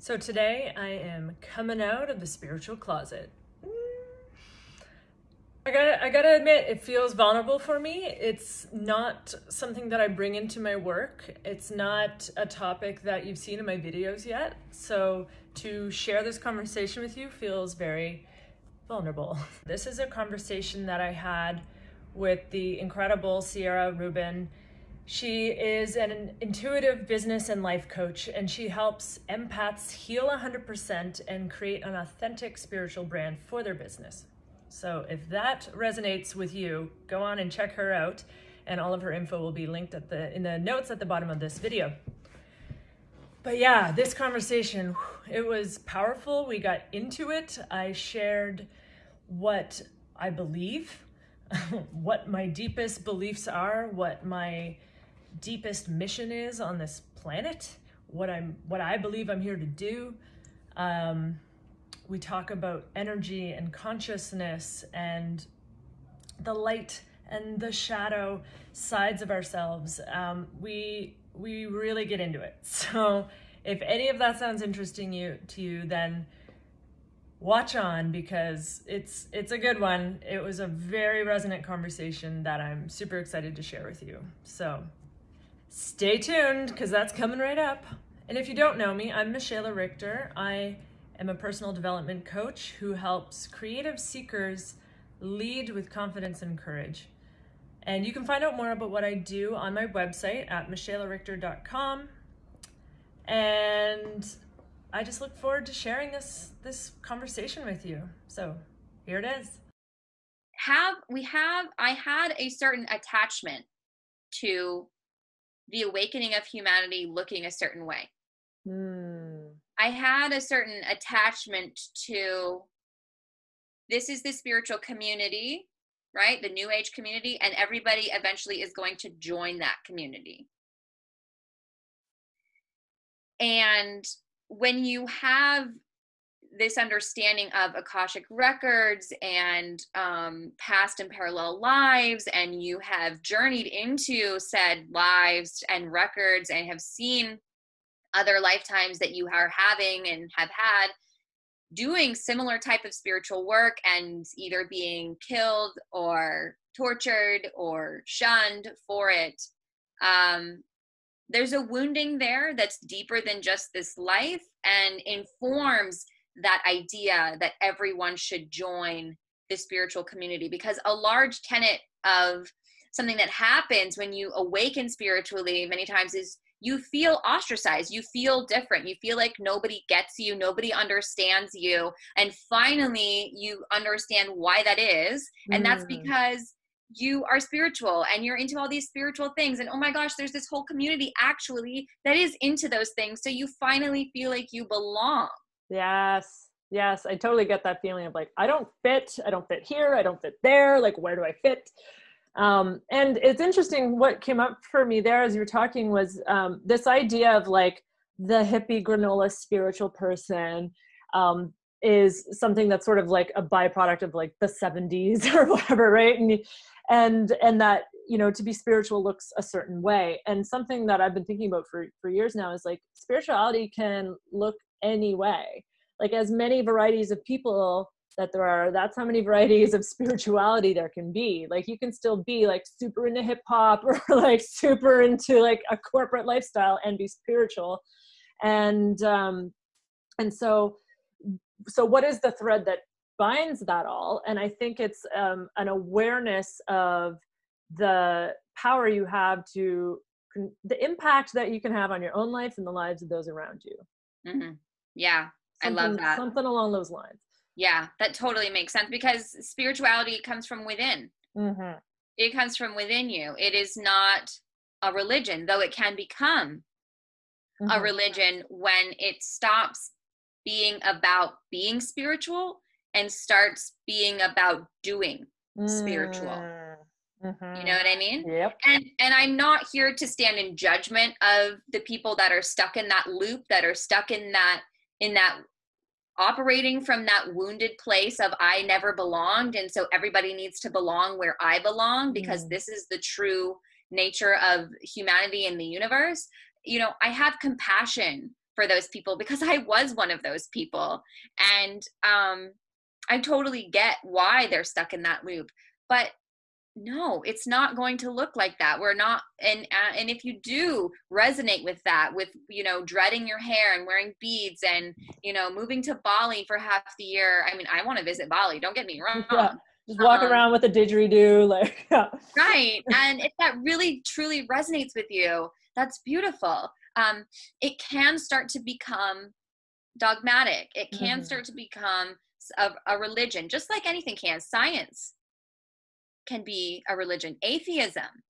So today I am coming out of the spiritual closet. I gotta, I gotta admit, it feels vulnerable for me. It's not something that I bring into my work. It's not a topic that you've seen in my videos yet. So to share this conversation with you feels very vulnerable. This is a conversation that I had with the incredible Ciara Rubin she is an intuitive business and life coach, and she helps empaths heal 100% and create an authentic spiritual brand for their business. So, if that resonates with you, go on and check her out, and all of her info will be linked at the in the notes at the bottom of this video. But yeah, this conversation, it was powerful. We got into it. I shared what I believe, what my deepest beliefs are, what my deepest mission is on this planet, what I'm what I believe I'm here to do. Um, we talk about energy and consciousness and the light and the shadow sides of ourselves. Um, we we really get into it. So if any of that sounds interesting you to you, then watch on because it's it's a good one. It was a very resonant conversation that I'm super excited to share with you. So Stay tuned because that's coming right up. And if you don't know me, I'm Mischaela Richter. I am a personal development coach who helps creative seekers lead with confidence and courage. And you can find out more about what I do on my website at mischaelarichter.com. And I just look forward to sharing this this conversation with you. So here it is. Have we have I had a certain attachment to the awakening of humanity looking a certain way. Mm. I had a certain attachment to this is the spiritual community, right? The new age community, and everybody eventually is going to join that community. And when you have this understanding of akashic records and um, past and parallel lives and you have journeyed into said lives and records and have seen other lifetimes that you are having and have had doing similar type of spiritual work and either being killed or tortured or shunned for it. Um, there's a wounding there that's deeper than just this life and informs that idea that everyone should join the spiritual community because a large tenet of something that happens when you awaken spiritually many times is you feel ostracized you feel different you feel like nobody gets you nobody understands you and finally you understand why that is and that's mm. because you are spiritual and you're into all these spiritual things and oh my gosh there's this whole community actually that is into those things so you finally feel like you belong Yes. Yes. I totally get that feeling of like, I don't fit. I don't fit here. I don't fit there. Like, where do I fit? Um, and it's interesting what came up for me there as you were talking was um, this idea of like the hippie granola spiritual person um, is something that's sort of like a byproduct of like the 70s or whatever, right? And and and that you know to be spiritual looks a certain way and something that i've been thinking about for for years now is like spirituality can look any way. Like as many varieties of people that there are that's how many varieties of spirituality there can be. Like you can still be like super into hip hop or like super into like a corporate lifestyle and be spiritual. And um and so so what is the thread that binds that all? And i think it's um an awareness of the power you have to the impact that you can have on your own life and the lives of those around you. Mm-hmm. Yeah, something, I love that. Something along those lines. Yeah, that totally makes sense because spirituality comes from within. Mm-hmm. It comes from within you. It is not a religion, though it can become mm-hmm. a religion when it stops being about being spiritual and starts being about doing mm-hmm. spiritual. You know what I mean? Yep. And and I'm not here to stand in judgment of the people that are stuck in that loop, that are stuck in that in that operating from that wounded place of I never belonged. And so everybody needs to belong where I belong because mm. this is the true nature of humanity in the universe. You know, I have compassion for those people because I was one of those people. And um, I totally get why they're stuck in that loop. But no it's not going to look like that we're not and uh, and if you do resonate with that with you know dreading your hair and wearing beads and you know moving to bali for half the year i mean i want to visit bali don't get me wrong yeah. Just walk um, around with a didgeridoo, like yeah. right. And if that really truly resonates with you, that's beautiful. Um, it can start to become dogmatic. It can mm-hmm. start to become a, a religion, just like anything can. Science can be a religion. Atheism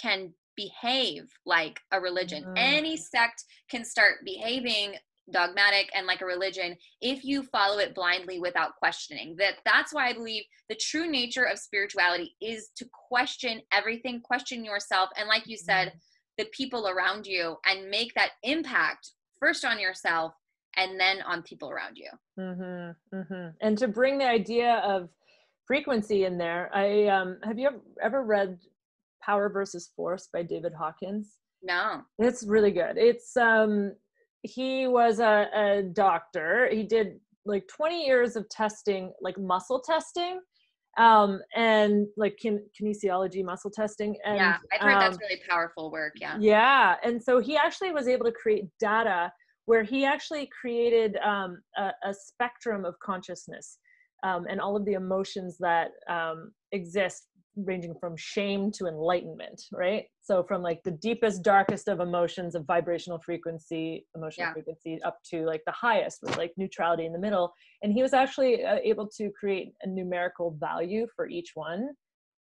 can behave like a religion. Mm. Any sect can start behaving dogmatic and like a religion if you follow it blindly without questioning that that's why i believe the true nature of spirituality is to question everything question yourself and like you said mm. the people around you and make that impact first on yourself and then on people around you mm-hmm, mm-hmm. and to bring the idea of frequency in there. I um, have you ever read Power versus Force by David Hawkins? No. It's really good. It's um he was a, a doctor. He did like 20 years of testing, like muscle testing, um, and like kin- kinesiology muscle testing. And, yeah, I've heard um, that's really powerful work. Yeah. Yeah, and so he actually was able to create data where he actually created um, a, a spectrum of consciousness um, and all of the emotions that um, exist ranging from shame to enlightenment right so from like the deepest darkest of emotions of vibrational frequency emotional yeah. frequency up to like the highest with like neutrality in the middle and he was actually uh, able to create a numerical value for each one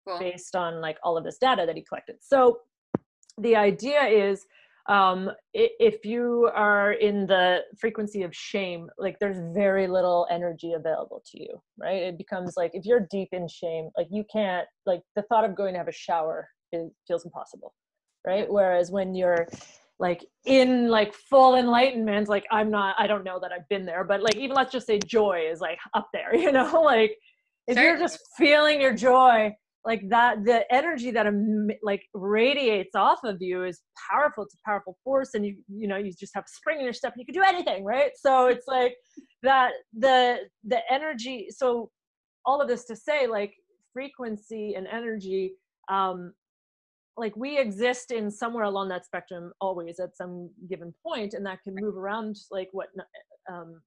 cool. based on like all of this data that he collected so the idea is um, if you are in the frequency of shame, like there's very little energy available to you, right? It becomes like if you're deep in shame, like you can't, like the thought of going to have a shower it feels impossible, right? Whereas when you're like in like full enlightenment, like I'm not, I don't know that I've been there, but like even let's just say joy is like up there, you know, like if Certainly. you're just feeling your joy, like that the energy that like radiates off of you is powerful it's a powerful force and you you know you just have spring in your step and you can do anything right? So it's like that the the energy so all of this to say like frequency and energy um like we exist in somewhere along that spectrum always at some given point and that can move around like what um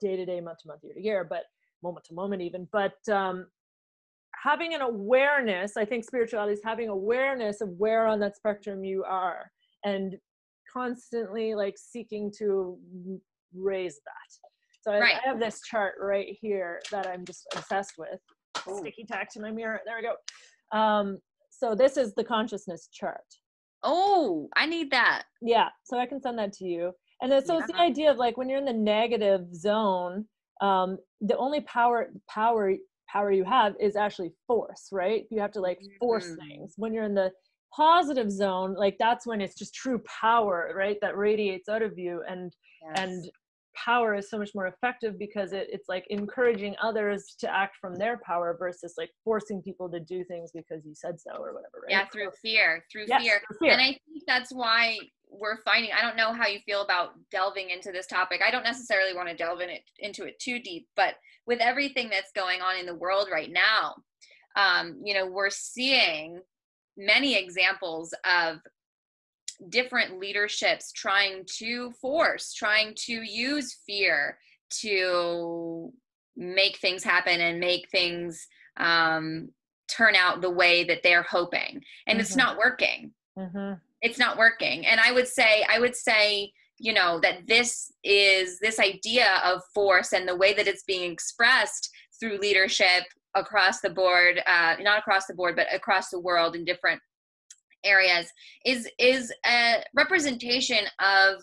day to day month to month year to year but moment to moment even but um having an awareness i think spirituality is having awareness of where on that spectrum you are and constantly like seeking to raise that. So I, right. I have this chart right here that i'm just obsessed with. Ooh. sticky tack to my mirror. There we go. Um, so this is the consciousness chart. Oh i need that. Yeah so i can send that to you. And then, so yeah. it's the idea of like when you're in the negative zone um, the only power power power you have is actually force, right? You have to like force mm-hmm. things. When you're in the positive zone, like that's when it's just true power, right? That radiates out of you and yes. and power is so much more effective because it, it's like encouraging others to act from their power versus like forcing people to do things because you said so or whatever right? yeah through fear through, yes, fear. through fear and i think that's why we're finding i don't know how you feel about delving into this topic i don't necessarily want to delve in it into it too deep but with everything that's going on in the world right now um, you know we're seeing many examples of different leaderships trying to force trying to use fear to make things happen and make things um, turn out the way that they're hoping. And mm-hmm. it's not working. Mm-hmm. It's not working. And i would say i would say you know that this is this idea of force and the way that it's being expressed through leadership across the board uh, not across the board but across the world in different areas is is a representation of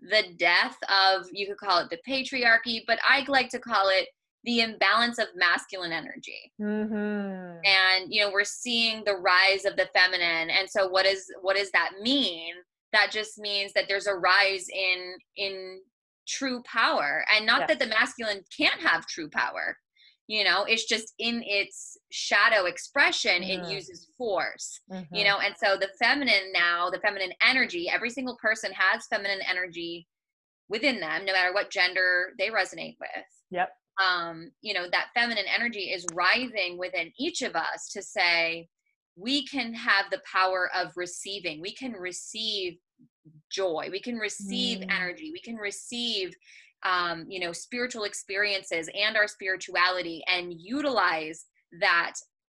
the death of you could call it the patriarchy but i like to call it the imbalance of masculine energy mm-hmm. and you know we're seeing the rise of the feminine and so what is what does that mean that just means that there's a rise in in true power and not yes. that the masculine can't have true power you know it's just in its shadow expression mm-hmm. it uses force mm-hmm. you know and so the feminine now the feminine energy every single person has feminine energy within them no matter what gender they resonate with yep um you know that feminine energy is rising within each of us to say we can have the power of receiving we can receive joy we can receive mm. energy we can receive um, you know spiritual experiences and our spirituality and utilize that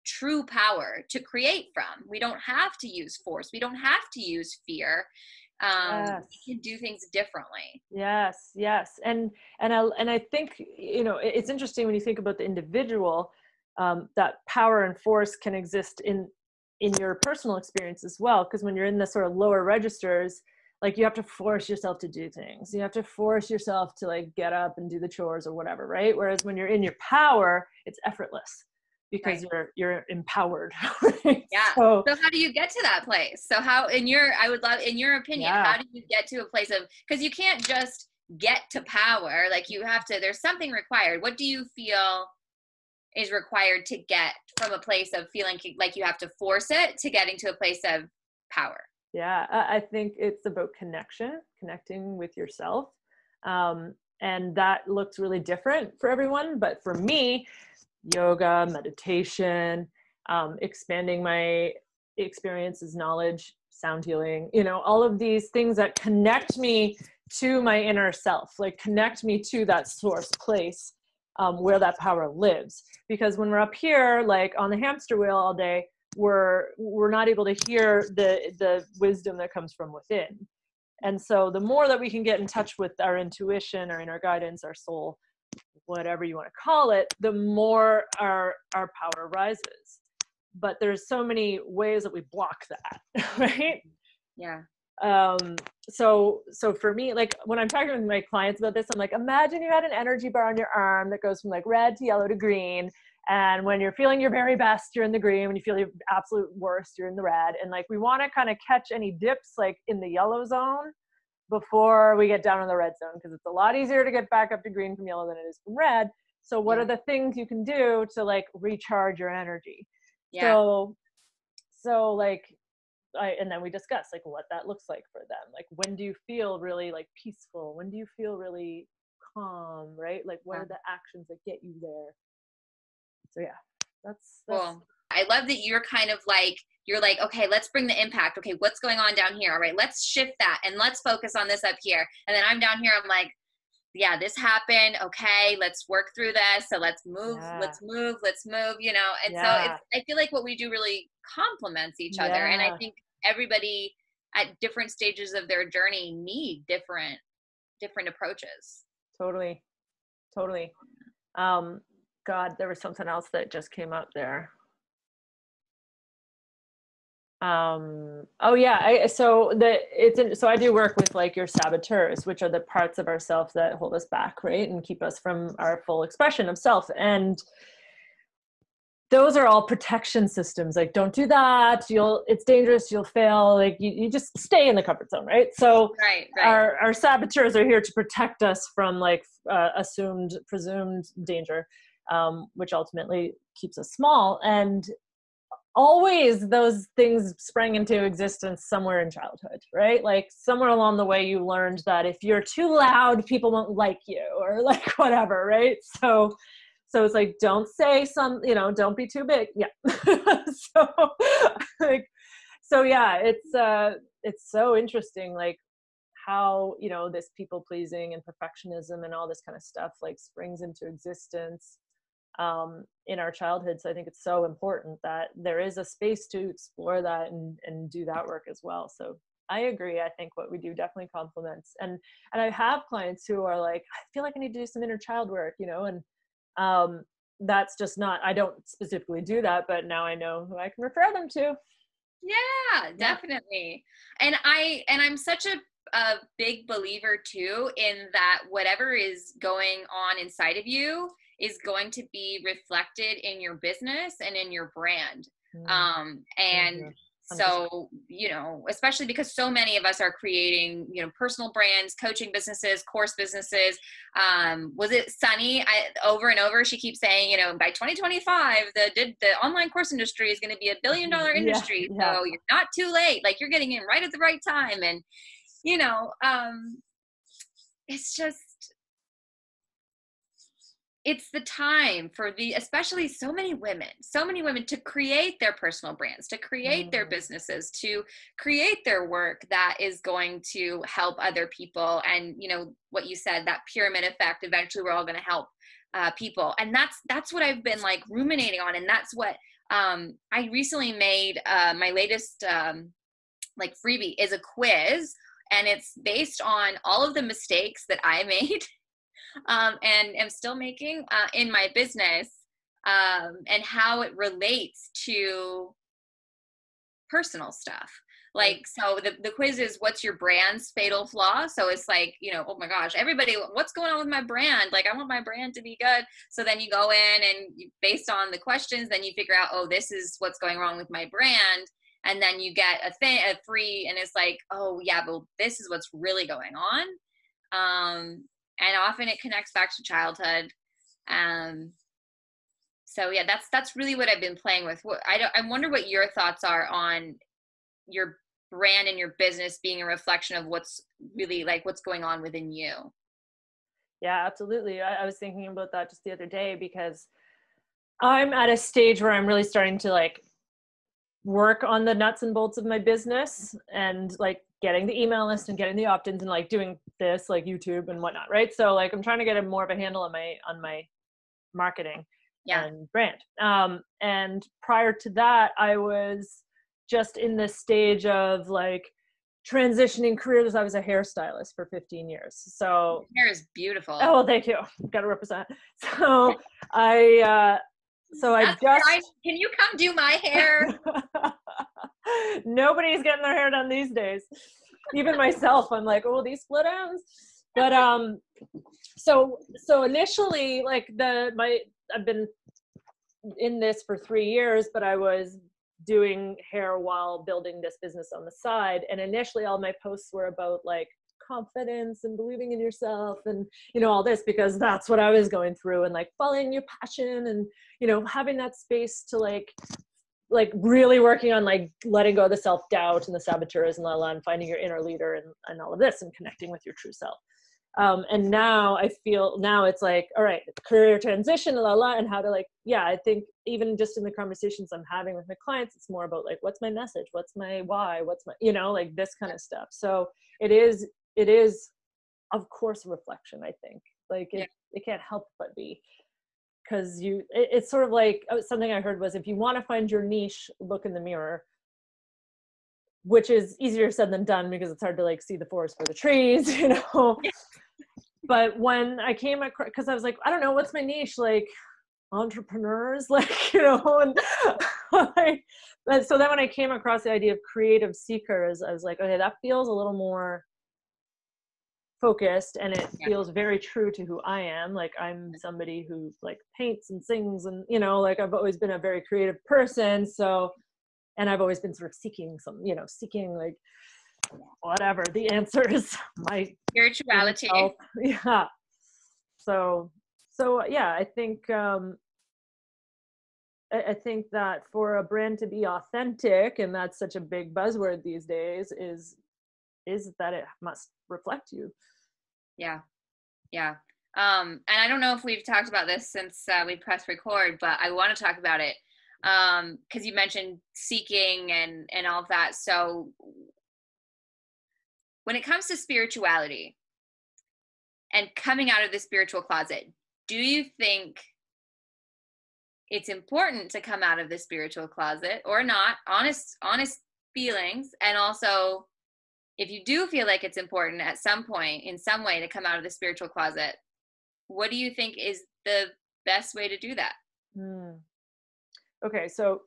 true power to create from. We don't have to use force. We don't have to use fear. Um, yes. we can do things differently. Yes yes. And and I, and I think you know it's interesting when you think about the individual um, that power and force can exist in in your personal experience as well. Because when you're in the sort of lower registers like you have to force yourself to do things. You have to force yourself to like get up and do the chores or whatever right? Whereas when you're in your power it's effortless because right. you're you're empowered. Right? yeah. So, so, how do you get to that place? So how in your i would love in your opinion yeah. how do you get to a place of because you can't just get to power. Like you have to there's something required. What do you feel is required to get from a place of feeling like you have to force it to getting to a place of power yeah i think it's about connection connecting with yourself um, and that looks really different for everyone but for me yoga meditation um, expanding my experiences knowledge sound healing you know all of these things that connect me to my inner self like connect me to that source place um, where that power lives. Because when we're up here like on the hamster wheel all day we're we're not able to hear the the wisdom that comes from within. And so the more that we can get in touch with our intuition or in our inner guidance our soul whatever you want to call it the more our our power rises. But there's so many ways that we block that right? Yeah. Um so so for me like when i'm talking with my clients about this i'm like imagine you had an energy bar on your arm that goes from like red to yellow to green and when you're feeling your very best, you're in the green. When you feel your absolute worst, you're in the red. And like we want to kind of catch any dips like in the yellow zone before we get down in the red zone because it's a lot easier to get back up to green from yellow than it is from red. So what yeah. are the things you can do to like recharge your energy? Yeah. So so like I, and then we discuss like what that looks like for them. Like when do you feel really like peaceful? When do you feel really calm, right? Like what yeah. are the actions that get you there? So yeah that's, that's cool. I love that you're kind of like you're like okay let's bring the impact. Okay what's going on down here? All right let's shift that and let's focus on this up here. And then i'm down here i'm like yeah this happened. Okay let's work through this. So let's move yeah. let's move let's move you know? And yeah. so it's i feel like what we do really complements each yeah. other and i think everybody at different stages of their journey need different different approaches. Totally. Totally. Um God, there was something else that just came up there. Um, oh yeah, I, so the it's in, so I do work with like your saboteurs, which are the parts of ourselves that hold us back, right, and keep us from our full expression of self. And those are all protection systems. Like, don't do that. You'll it's dangerous. You'll fail. Like, you, you just stay in the comfort zone, right? So, right, right. our our saboteurs are here to protect us from like uh, assumed, presumed danger um, which ultimately keeps us small. And always those things sprang into existence somewhere in childhood, right? Like somewhere along the way, you learned that if you're too loud, people won't like you, or like whatever, right? So, so it's like don't say some, you know, don't be too big. Yeah. so, like, so yeah, it's uh, it's so interesting, like how you know this people pleasing and perfectionism and all this kind of stuff like springs into existence um, in our childhood. So I think it's so important that there is a space to explore that and, and do that work as well. So I agree. I think what we do definitely complements. And and I have clients who are like, I feel like I need to do some inner child work, you know, and um, that's just not. I don't specifically do that, but now I know who I can refer them to. Yeah, definitely. Yeah. And I and I'm such a a big believer too in that whatever is going on inside of you is going to be reflected in your business and in your brand. Mm-hmm. Um, and so you know especially because so many of us are creating you know personal brands coaching businesses course businesses. Um was it sunny? I, over and over she keeps saying you know by 2025 the did the online course industry is going to be a billion dollar industry. yeah, yeah. so you're not too late. Like you're getting in right at the right time. And you know um it's just it's the time for the especially so many women so many women to create their personal brands to create mm. their businesses to create their work that is going to help other people. And you know what you said that pyramid effect eventually we're all going to help uh, people. And that's that's what i've been like ruminating on. And that's what um, i recently made uh, my latest um, like freebie is a quiz. And it's based on all of the mistakes that i made um, and am still making uh, in my business um, and how it relates to personal stuff. Like so the, the quiz is what's your brand's fatal flaw? So it's like you know oh my gosh everybody what's going on with my brand? Like i want my brand to be good. So then you go in and you, based on the questions then you figure out oh this is what's going wrong with my brand. And then you get a thing a free and it's like oh yeah but this is what's really going on. Um and often it connects back to childhood. Um so yeah that's that's really what i've been playing with. I don't, i wonder what your thoughts are on your brand and your business being a reflection of what's really like what's going on within you. Yeah absolutely. I, I was thinking about that just the other day because i'm at a stage where i'm really starting to like work on the nuts and bolts of my business and like getting the email list and getting the opt-ins and like doing this like youtube and whatnot right? So like i'm trying to get a more of a handle on my on my marketing yeah. and brand. Um and prior to that i was just in this stage of like transitioning careers. I was a hairstylist for 15 years. So hair is beautiful. Oh well thank you. Gotta represent. So i uh so That's I just I, can you come do my hair? Nobody's getting their hair done these days. Even myself, I'm like, oh, these split ends. But um, so so initially, like the my I've been in this for three years, but I was doing hair while building this business on the side. And initially, all my posts were about like confidence and believing in yourself and you know all this because that's what i was going through and like following your passion and you know having that space to like like really working on like letting go of the self-doubt and the saboteurs and la la and finding your inner leader and, and all of this and connecting with your true self. Um, and now i feel now it's like all right career transition la la and how to like yeah i think even just in the conversations i'm having with my clients it's more about like what's my message? What's my why? What's my you know like this kind of stuff. So it is it is of course a reflection i think. Like it, yeah. it can't help but be. Because you it, it's sort of like oh, something i heard was if you want to find your niche look in the mirror. Which is easier said than done because it's hard to like see the forest for the trees you know? But when i came across because i was like i don't know what's my niche? Like entrepreneurs? Like you know and like, so then when i came across the idea of creative seekers i was like okay that feels a little more focused and it yeah. feels very true to who I am. Like I'm somebody who like paints and sings and you know, like I've always been a very creative person. So and I've always been sort of seeking some, you know, seeking like whatever the answers my spirituality. Yeah. So so yeah, I think um I, I think that for a brand to be authentic, and that's such a big buzzword these days, is is that it must reflect you. Yeah. Yeah. Um and i don't know if we've talked about this since uh, we pressed record but i want to talk about it. Um because you mentioned seeking and and all of that. So when it comes to spirituality and coming out of the spiritual closet do you think it's important to come out of the spiritual closet or not? Honest honest feelings and also if you do feel like it's important at some point in some way to come out of the spiritual closet what do you think is the best way to do that hmm. okay so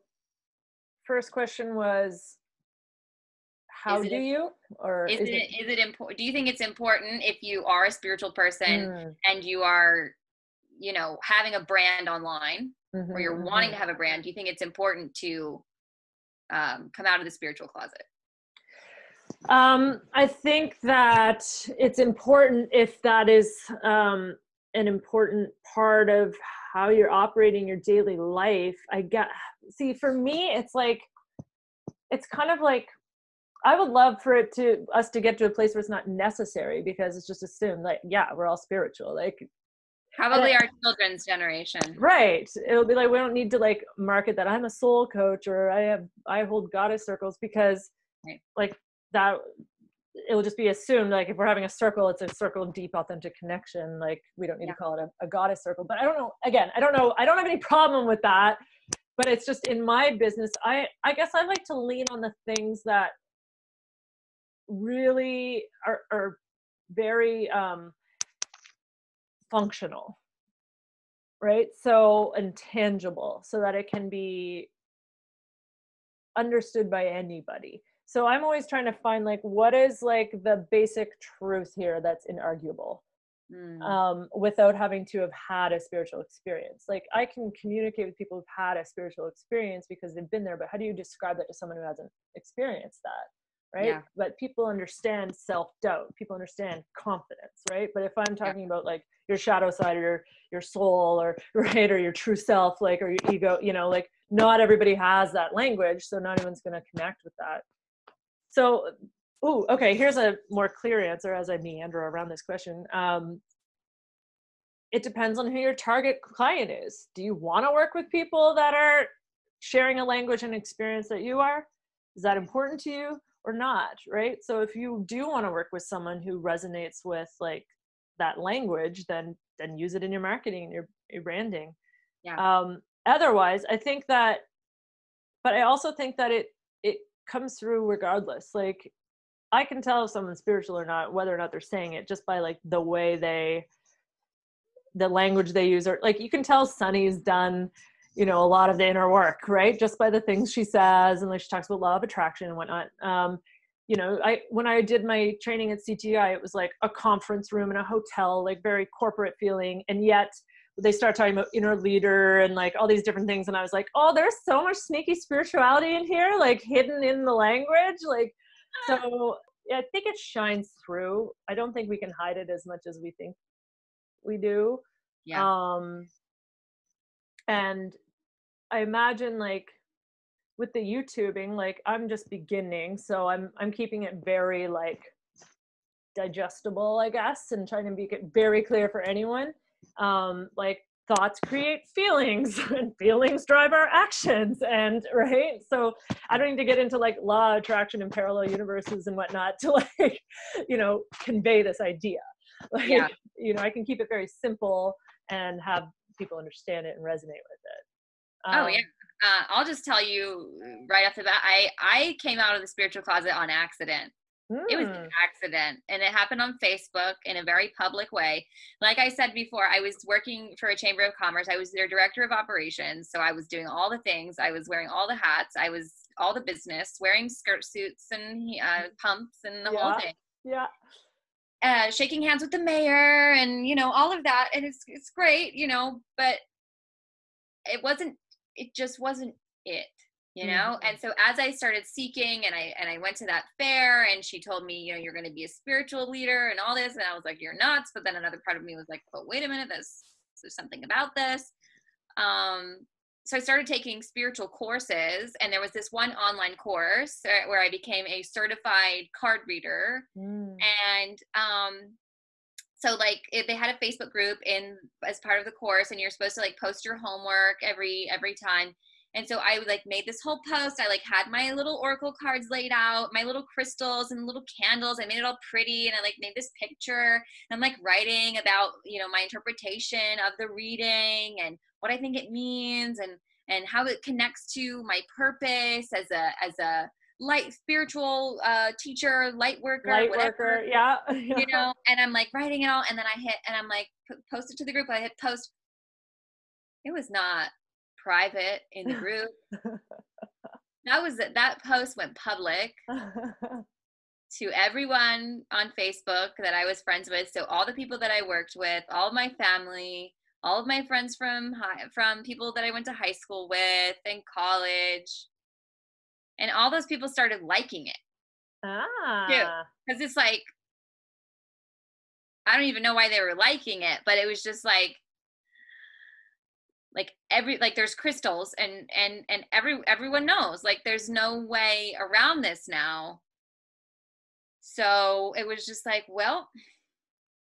first question was how do you or is, is it, it is it important do you think it's important if you are a spiritual person mm. and you are you know having a brand online mm-hmm, or you're mm-hmm. wanting to have a brand do you think it's important to um, come out of the spiritual closet um, I think that it's important if that is um, an important part of how you're operating your daily life. I get, see, for me, it's like, it's kind of like I would love for it to us to get to a place where it's not necessary because it's just assumed like yeah we're all spiritual like probably our children's generation right it'll be like we don't need to like market that I'm a soul coach or I have I hold goddess circles because right. like that it will just be assumed like if we're having a circle it's a circle of deep authentic connection like we don't need yeah. to call it a, a goddess circle. But I don't know again I don't know I don't have any problem with that but it's just in my business i i guess i like to lean on the things that really are, are very um functional right? So intangible so that it can be understood by anybody so i'm always trying to find like what is like the basic truth here that's inarguable mm. um, without having to have had a spiritual experience. Like I can communicate with people who've had a spiritual experience because they've been there, but how do you describe that to someone who hasn't experienced that? Right. Yeah. But people understand self doubt. People understand confidence. Right. But if I'm talking yeah. about like your shadow side or your, your soul or right or your true self, like or your ego, you know, like not everybody has that language. So not everyone's going to connect with that. So Oh, okay. Here's a more clear answer as I meander around this question. Um, it depends on who your target client is. Do you want to work with people that are sharing a language and experience that you are? Is that important to you or not? Right. So if you do want to work with someone who resonates with like that language, then then use it in your marketing and your, your branding. Yeah. Um, otherwise, I think that, but I also think that it comes through regardless. Like I can tell if someone's spiritual or not, whether or not they're saying it just by like the way they, the language they use, or like you can tell Sunny's done, you know, a lot of the inner work, right? Just by the things she says and like she talks about law of attraction and whatnot. Um, you know, I when I did my training at CTI, it was like a conference room in a hotel, like very corporate feeling, and yet they start talking about inner leader and like all these different things and i was like oh there's so much sneaky spirituality in here like hidden in the language like so yeah, I think it shines through. I don't think we can hide it as much as we think we do. Yeah. Um, and I imagine like with the YouTubing, like I'm just beginning, so I'm I'm keeping it very like digestible, I guess, and trying to make it very clear for anyone. Um, like thoughts create feelings and feelings drive our actions and right? So i don't need to get into like law attraction and parallel universes and whatnot to like you know convey this idea. Like yeah. you know i can keep it very simple and have people understand it and resonate with it. Um, oh yeah. Uh, i'll just tell you right off the bat i i came out of the spiritual closet on accident Mm. It was an hmm. accident and it happened on Facebook in a very public way. Like I said before, I was working for a chamber of commerce. I was their director of operations. So I was doing all the things. I was wearing all the hats. I was all the business, wearing skirt suits and uh, pumps and the yeah. whole thing. Yeah. Uh, shaking hands with the mayor and, you know, all of that. And it's, it's great, you know, but it wasn't, it just wasn't it you know mm-hmm. and so as i started seeking and i and i went to that fair and she told me you know you're going to be a spiritual leader and all this and i was like you're nuts but then another part of me was like but wait a minute there's there's something about this um so i started taking spiritual courses and there was this one online course where i became a certified card reader mm. and um so like they had a facebook group in as part of the course and you're supposed to like post your homework every every time and so I like made this whole post. I like had my little oracle cards laid out, my little crystals and little candles. I made it all pretty and I like made this picture. And I'm like writing about, you know, my interpretation of the reading and what I think it means and and how it connects to my purpose as a as a light spiritual uh teacher, light worker, light whatever. Worker, yeah. you know, and I'm like writing it all and then I hit and I'm like post it to the group. I hit post. It was not private in the group. that was that post went public to everyone on Facebook that I was friends with. So all the people that I worked with, all of my family, all of my friends from high, from people that I went to high school with and college, and all those people started liking it. Ah, because it's like I don't even know why they were liking it, but it was just like like every like there's crystals and and and every everyone knows like there's no way around this now so it was just like well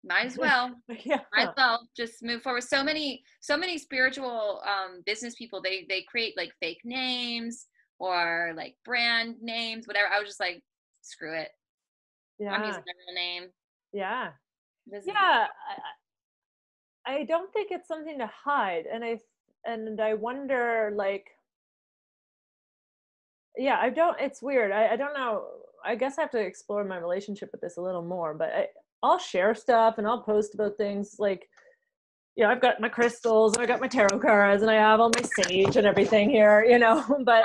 might as well yeah. might as well just move forward so many so many spiritual um business people they they create like fake names or like brand names whatever i was just like screw it Yeah. i'm using my real name yeah. This is- Yeah. I, don't think it's something to hide. And I and I wonder like yeah, I don't it's weird. I, I don't know. I guess I have to explore my relationship with this a little more, but I, I'll share stuff and I'll post about things like you know, I've got my crystals and I got my tarot cards and I have all my sage and everything here, you know, but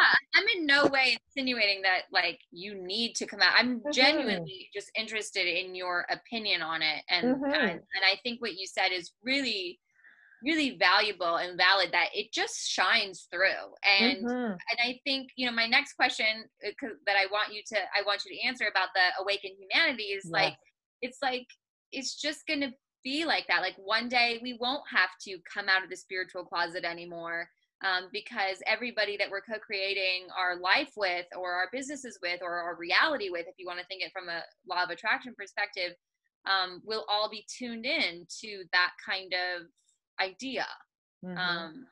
in no way insinuating that like you need to come out. I'm Mhm. genuinely just interested in your opinion on it, and, Mhm. and and I think what you said is really, really valuable and valid. That it just shines through, and Mhm. and I think you know my next question uh, that I want you to I want you to answer about the awakened humanity is like it's like it's just gonna be like that. Like one day we won't have to come out of the spiritual closet anymore um, because everybody that we're co-creating our life with or our businesses with or our reality with if you want to think it from a law of attraction perspective um, will all be tuned in to that kind of idea Mhm. um,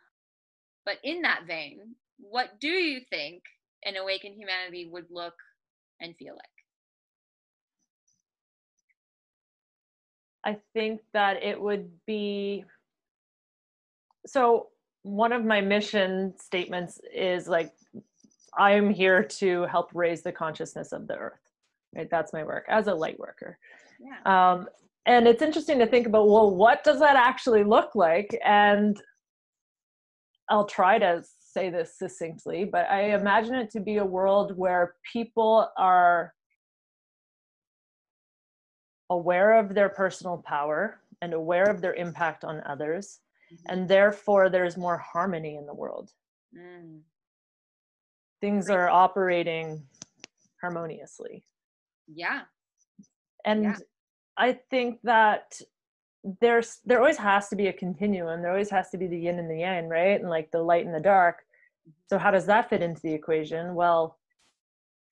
but in that vein what do you think an awakened humanity would look and feel like I think that it would be so one of my mission statements is like I'm here to help raise the consciousness of the earth. Right? That's my work as a light worker. yeah Um, and it's interesting to think about well, what does that actually look like? And I'll try to say this succinctly, but I imagine it to be a world where people are aware of their personal power and aware of their impact on others, and therefore there's more harmony in the world. Mm, Things are operating harmoniously. yeah. And Yeah. i think that there's there always has to be a continuum. There always has to be the yin and the yang right? And like the light and the dark. So how does that fit into the equation? Well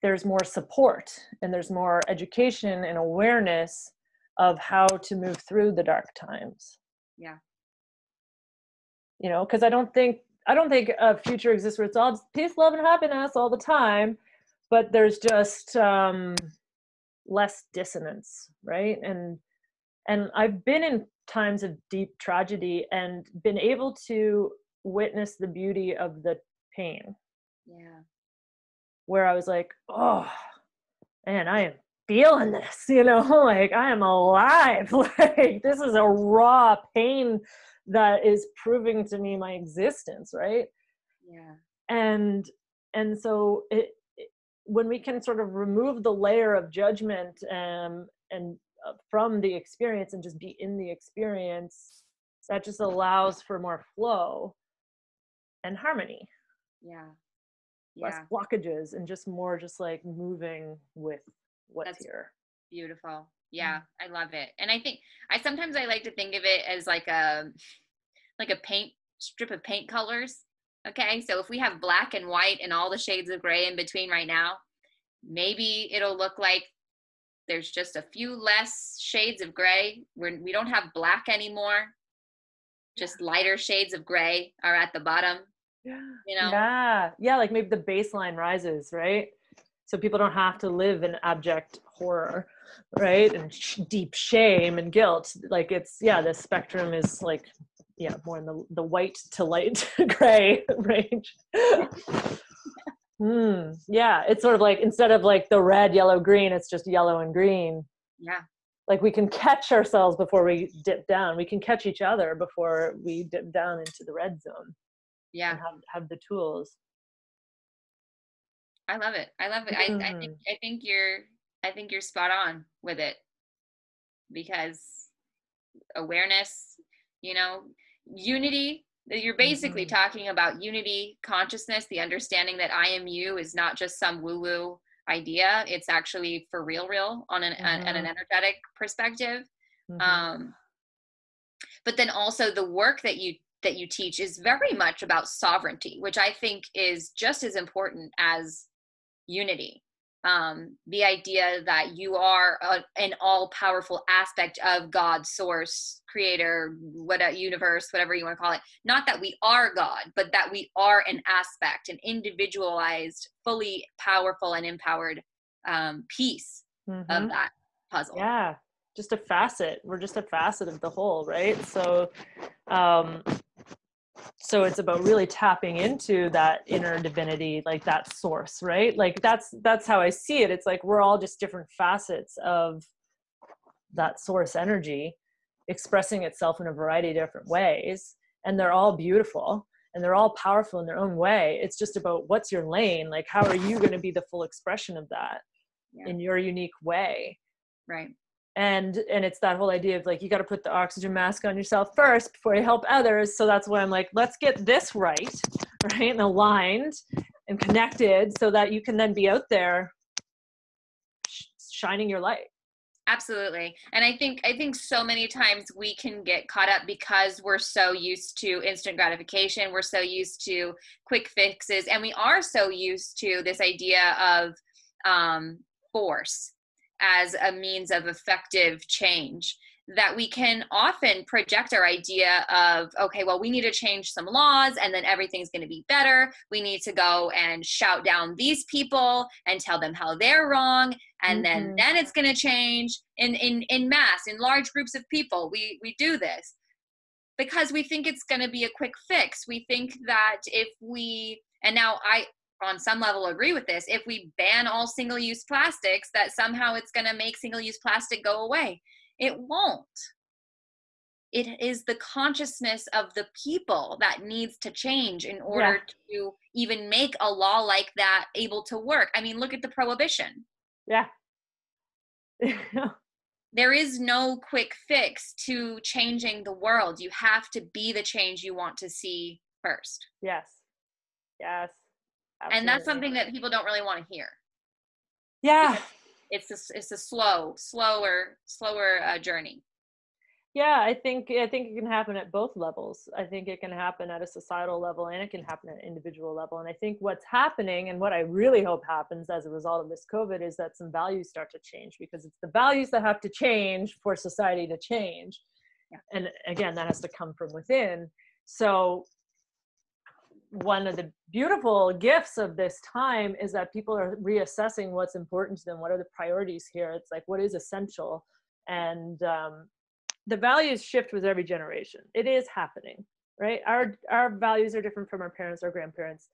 there's more support and there's more education and awareness of how to move through the dark times. Yeah. You know because i don't think i don't think a future exists where it's all peace love and happiness all the time but there's just um less dissonance right? And and i've been in times of deep tragedy and been able to witness the beauty of the pain. Yeah. Where i was like oh man i am feeling this you know like i am alive. Like this is a raw pain that is proving to me my existence right? Yeah. And and so it, it when we can sort of remove the layer of judgment um, and uh, from the experience and just be in the experience that just allows for more flow and harmony. Yeah. Less blockages and just more just like moving with what's That's- here. beautiful. Mm-hmm. Yeah i love it. And i think i sometimes i like to think of it as like a like a paint strip of paint colors okay? So if we have black and white and all the shades of gray in between right now maybe it'll look like there's just a few less shades of gray. We're, we don't have black anymore. Just lighter shades of gray are at the bottom you know? Yeah. Yeah like maybe the baseline rises right so people don't have to live in abject horror right? And sh- deep shame and guilt. Like it's yeah the spectrum is like yeah more in the the white to light gray range. Hmm. yeah it's sort of like instead of like the red yellow green it's just yellow and green. Yeah. Like we can catch ourselves before we dip down. We can catch each other before we dip down into the red zone yeah. and have, have the tools I love it. I love it. I, I think I think you're I think you're spot on with it because awareness, you know, unity. that You're basically Mhm. talking about unity, consciousness, the understanding that I am you is not just some woo woo idea. It's actually for real, real on an an, an Mhm. energetic perspective. Mhm. Um, but then also the work that you that you teach is very much about sovereignty, which I think is just as important as unity. um, the idea that you are a, an all-powerful aspect of God, source, creator, what a universe, whatever you want to call it. Not that we are God, but that we are an aspect, an individualized, fully powerful and empowered um, piece mm-hmm. of that puzzle. Yeah, just a facet. We're just a facet of the whole, right? So, um, so it's about really tapping into that inner divinity like that source right? Like that's that's how i see it. It's like we're all just different facets of that source energy expressing itself in a variety of different ways and they're all beautiful and they're all powerful in their own way. It's just about what's your lane? Like how are you going to be the full expression of that yeah. in your unique way? Right and and it's that whole idea of like you got to put the oxygen mask on yourself first before you help others. So that's why i'm like let's get this right right and aligned and connected so that you can then be out there sh- shining your light. Absolutely. And i think i think so many times we can get caught up because we're so used to instant gratification we're so used to quick fixes and we are so used to this idea of um, force as a means of effective change that we can often project our idea of okay well we need to change some laws and then everything's going to be better. We need to go and shout down these people and tell them how they're wrong and mm-hmm. then then it's going to change in in in mass in large groups of people. We we do this because we think it's going to be a quick fix. We think that if we and now i on some level agree with this if we ban all single use plastics that somehow it's going to make single use plastic go away. It won't. It is the consciousness of the people that needs to change in order yeah. to even make a law like that able to work. I mean look at the prohibition. Yeah. There is no quick fix to changing the world. You have to be the change you want to see first. Yes. Yes Absolutely. and that's something that people don't really want to hear. Yeah. It's a, it's a slow slower slower uh, journey. Yeah i think i think it can happen at both levels. I think it can happen at a societal level and it can happen at an individual level. And i think what's happening and what i really hope happens as a result of this covid is that some values start to change because it's the values that have to change for society to change. Yeah. and again that has to come from within. So one of the beautiful gifts of this time is that people are reassessing what's important to them what are the priorities here? It's like what is essential? And um, the values shift with every generation. It is happening right? Our our values are different from our parents or grandparents.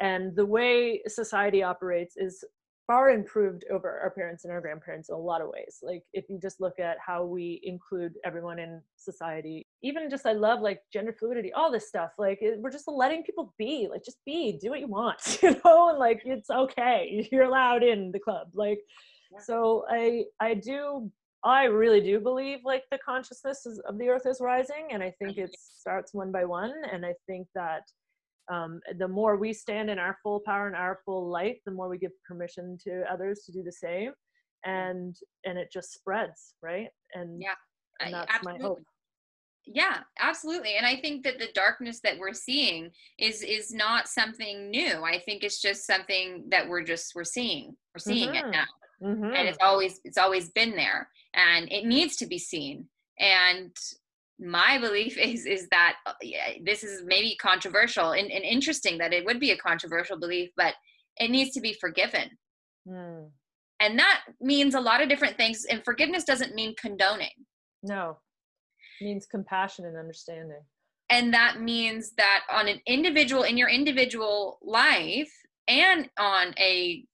And the way society operates is far improved over our parents and our grandparents in a lot of ways like if you just look at how we include everyone in society even just i love like gender fluidity all this stuff like it, we're just letting people be like just be do what you want you know and like it's okay you're allowed in the club like so i i do i really do believe like the consciousness of the earth is rising and i think it starts one by one and i think that um, the more we stand in our full power and our full light the more we give permission to others to do the same and and it just spreads right and yeah and that's absolutely. my hope yeah absolutely and i think that the darkness that we're seeing is is not something new i think it's just something that we're just we're seeing we're seeing mm-hmm. it now mm-hmm. and it's always it's always been there and it needs to be seen and my belief is is that uh, yeah, this is maybe controversial and, and, interesting that it would be a controversial belief but it needs to be forgiven. Mm. and that means a lot of different things and forgiveness doesn't mean condoning. No. It means compassion and understanding. And that means that on an individual in your individual life and on a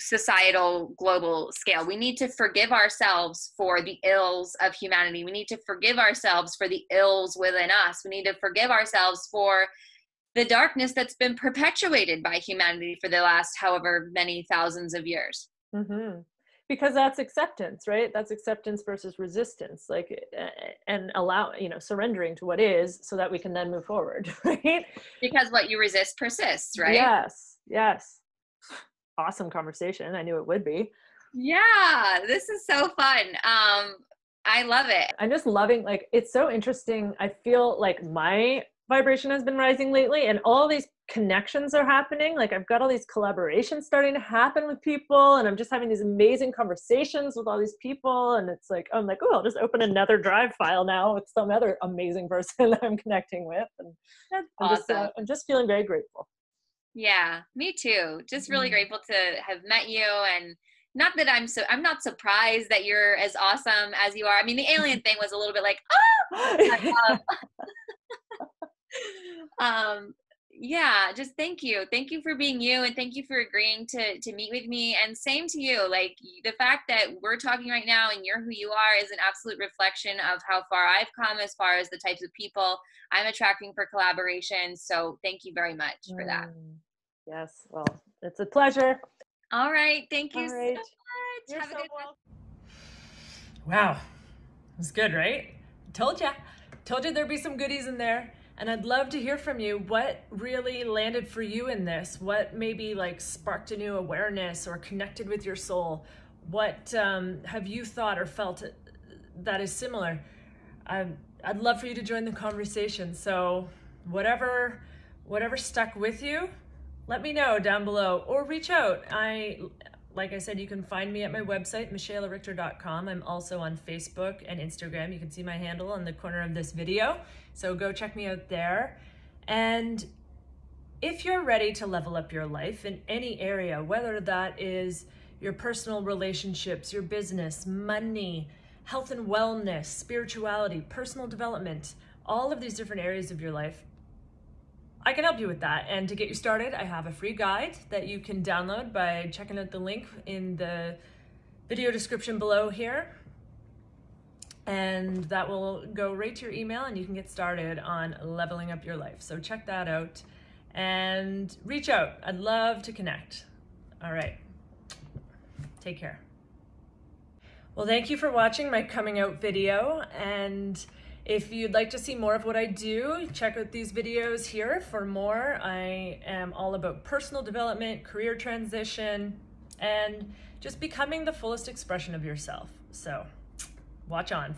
societal global scale. We need to forgive ourselves for the ills of humanity. We need to forgive ourselves for the ills within us. We need to forgive ourselves for the darkness that's been perpetuated by humanity for the last however many thousands of years. Mm-hmm. Because that's acceptance, right? That's acceptance versus resistance, like, and allow, you know, surrendering to what is so that we can then move forward, right? Because what you resist persists, right? Yes, yes awesome conversation. I knew it would be. Yeah, this is so fun. Um, I love it. I'm just loving like it's so interesting. I feel like my vibration has been rising lately and all these connections are happening like i've got all these collaborations starting to happen with people and i'm just having these amazing conversations with all these people and it's like i'm like oh i'll just open another drive file now with some other amazing person that i'm connecting with and That's I'm, awesome. just, uh, I'm just feeling very grateful Yeah, me too. Just really Mhm. grateful to have met you and not that I'm so I'm not surprised that you're as awesome as you are. I mean, the alien thing was a little bit like, oh, um yeah, just thank you. Thank you for being you and thank you for agreeing to to meet with me and same to you. Like the fact that we're talking right now and you're who you are is an absolute reflection of how far I've come as far as the types of people I'm attracting for collaboration. So, thank you very much for that. Yes well it's a pleasure All right. Thank you All so much. You're Have a good welcome. Wow. It was good, right? Told ya. Told you there'd be some goodies in there. And I'd love to hear from you. What really landed for you in this? What maybe like sparked a new awareness or connected with your soul? What um, have you thought or felt that is similar? I'd, I'd love for you to join the conversation. So whatever, whatever stuck with you, let me know down below or reach out. I like I said, you can find me at my website, mischaelarichter.com. I'm also on Facebook and Instagram. You can see my handle in the corner of this video. So go check me out there. And if you're ready to level up your life in any area, whether that is your personal relationships, your business, money, health and wellness, spirituality, personal development, all of these different areas of your life, I can help you with that. And to get you started, I have a free guide that you can download by checking out the link in the video description below here. And that will go right to your email and you can get started on leveling up your life. So check that out and reach out. I'd love to connect. All right. Take care. Well, thank you for watching my coming out video. And if you'd like to see more of what I do, check out these videos here for more. I am all about personal development, career transition, and just becoming the fullest expression of yourself. So watch on.